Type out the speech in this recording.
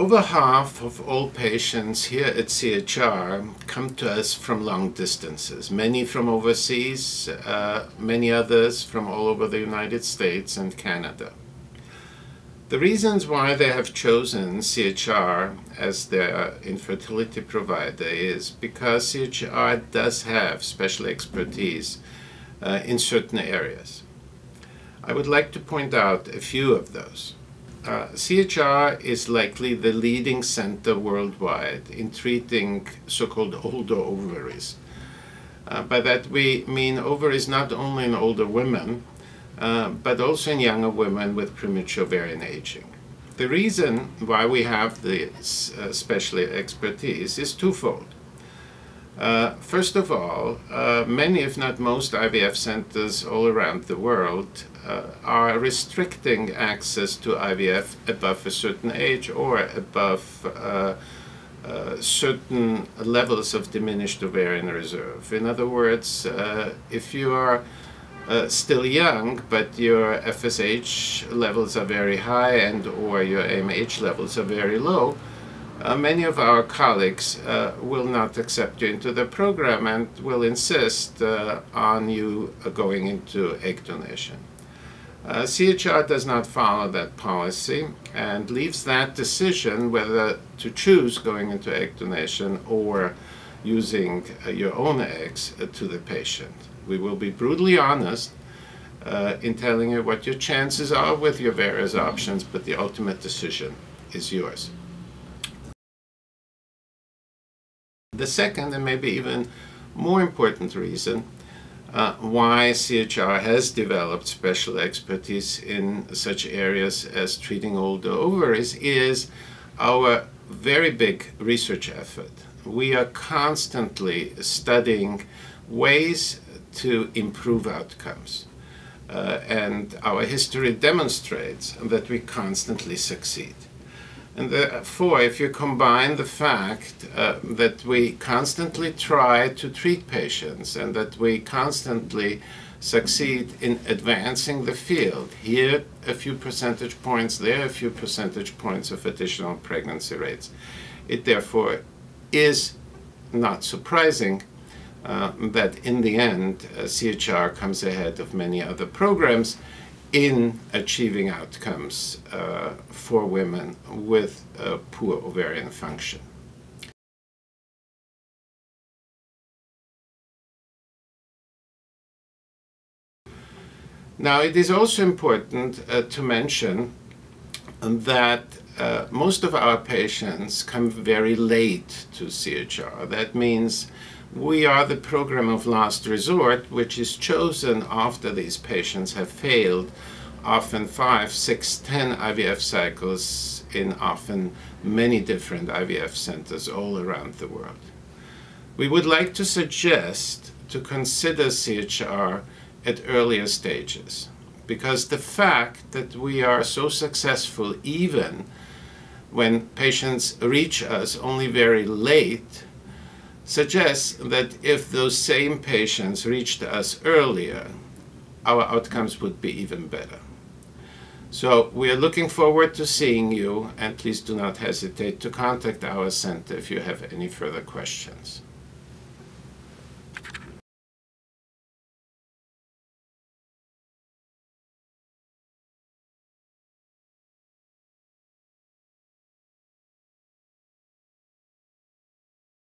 Over half of all patients here at CHR come to us from long distances, many from overseas, uh, many others from all over the United States and Canada. The reasons why they have chosen CHR as their infertility provider is because CHR does have special expertise uh, in certain areas. I would like to point out a few of those. Uh, CHR is likely the leading center worldwide in treating so-called older ovaries. Uh, by that we mean ovaries not only in older women, uh, but also in younger women with premature ovarian aging. The reason why we have this uh, special expertise is twofold. Uh, first of all, uh, many, if not most, IVF centers all around the world uh, are restricting access to IVF above a certain age or above uh, uh, certain levels of diminished ovarian reserve. In other words, uh, if you are still young, but your FSH levels are very high and or your AMH levels are very low, uh, many of our colleagues uh, will not accept you into the program and will insist uh, on you going into egg donation. Uh, CHR does not follow that policy and leaves that decision whether to choose going into egg donation or using uh, your own eggs uh, to the patient. We will be brutally honest in telling you what your chances are with your various options, but the ultimate decision is yours. The second, and maybe even more important reason uh, why CHR has developed special expertise in such areas as treating older ovaries is our very big research effort. We are constantly studying ways to improve outcomes. Uh, and our history demonstrates that we constantly succeed. And therefore, if you combine the fact uh, that we constantly try to treat patients and that we constantly succeed in advancing the field, here a few percentage points, there a few percentage points of additional pregnancy rates, it therefore is not surprising uh, that in the end uh, CHR comes ahead of many other programs in achieving outcomes uh, for women with poor ovarian function. Now, it is also important uh, to mention that uh, most of our patients come very late to CHR. That means we are the program of last resort, which is chosen after these patients have failed often five, six, ten IVF cycles in often many different IVF centers all around the world. We would like to suggest to consider CHR at earlier stages because the fact that we are so successful even when patients reach us only very late suggests that if those same patients reached us earlier, our outcomes would be even better. So we are looking forward to seeing you and please do not hesitate to contact our center if you have any further questions.